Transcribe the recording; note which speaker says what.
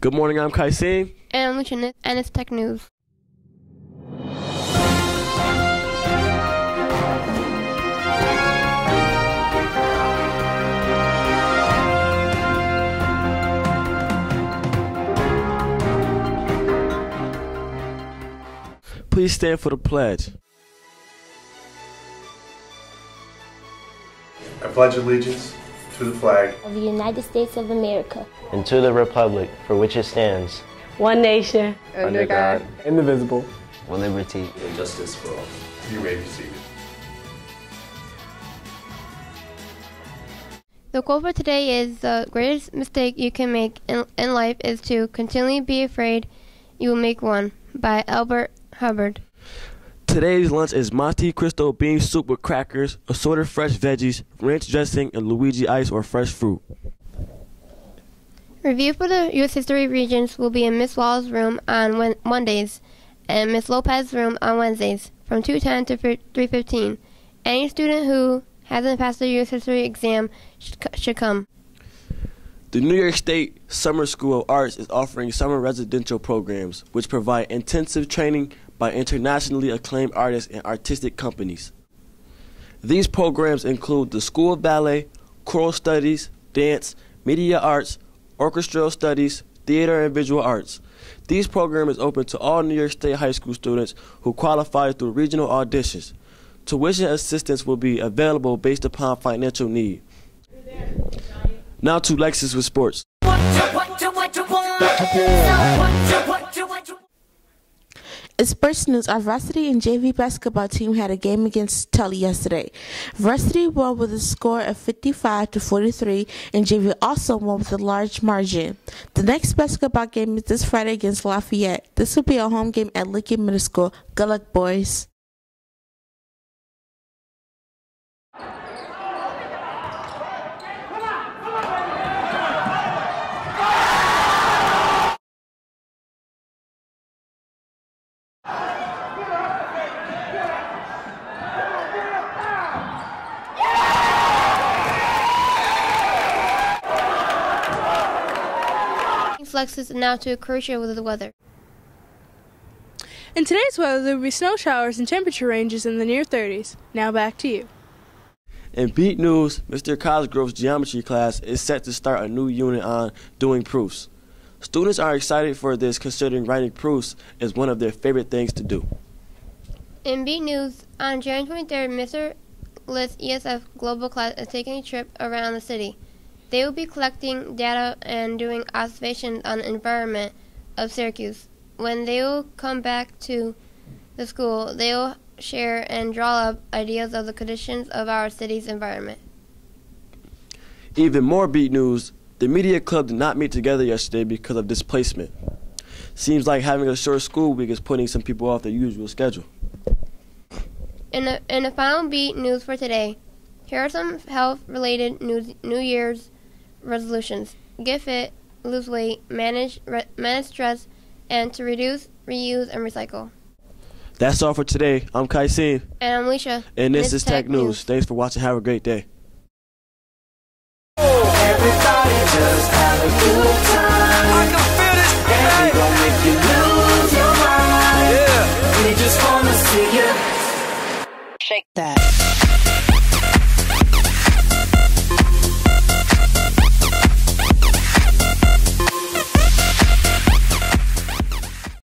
Speaker 1: Good morning, I'm Kaisin.
Speaker 2: And I'm Lucian, and it's Tech News.
Speaker 1: Please stand for the pledge.
Speaker 3: I pledge allegiance to the flag.
Speaker 4: Of the United States of America.
Speaker 5: And to the republic for which it stands,
Speaker 6: one nation,
Speaker 7: under God, indivisible,
Speaker 5: with liberty.
Speaker 8: And justice for all.
Speaker 3: You may be seated.
Speaker 2: The quote for today is The greatest mistake you can make in, in life is to continually be afraid you will make one, by Albert Hubbard.
Speaker 1: Today's lunch is Monte Cristo bean soup with crackers, assorted fresh veggies, ranch dressing, and Luigi ice or fresh fruit.
Speaker 2: Review for the U.S. History Regents will be in Miss Wall's room on Mondays and Miss Lopez's room on Wednesdays from 2.10 to 3.15. Any student who hasn't passed the U.S. History exam should, should come.
Speaker 1: The New York State Summer School of Arts is offering summer residential programs which provide intensive training by internationally acclaimed artists and artistic companies. These programs include the School of Ballet, Choral Studies, Dance, Media Arts, Orchestral Studies, Theater and Visual Arts. These programs is open to all New York State high school students who qualify through regional auditions. Tuition assistance will be available based upon financial need. Now to Lexus with sports.
Speaker 9: In sports news, our varsity and JV basketball team had a game against Tully yesterday. Varsity won with a score of 55 to 43, and JV also won with a large margin. The next basketball game is this Friday against Lafayette. This will be a home game at Lincoln Middle School. Good luck, boys.
Speaker 2: Lexus now to Croatia with the weather.
Speaker 10: In today's weather, there will be snow showers and temperature ranges in the near 30s. Now back to you.
Speaker 1: In Beat News, Mr. Cosgrove's geometry class is set to start a new unit on doing proofs. Students are excited for this considering writing proofs is one of their favorite things to do.
Speaker 2: In Beat News, on January 23rd, Mr. List ESF Global class is taking a trip around the city. They will be collecting data and doing observations on the environment of Syracuse. When they will come back to the school, they will share and draw up ideas of the conditions of our city's environment.
Speaker 1: Even more beat news, the media club did not meet together yesterday because of displacement. Seems like having a short school week is putting some people off their usual schedule.
Speaker 2: In the, in the final beat news for today, here are some health-related news, New Year's resolutions. Get fit, lose weight, manage, manage stress, and to reduce, reuse, and recycle.
Speaker 1: That's all for today. I'm Kaisin.
Speaker 2: And I'm Alicia.
Speaker 1: And this, is Tech, Tech News. News. Thanks for watching. Have a great day.
Speaker 11: Everybody just have a good time. I can feel this. And we gon' make you lose your mind. Yeah. We just wanna see you shake that.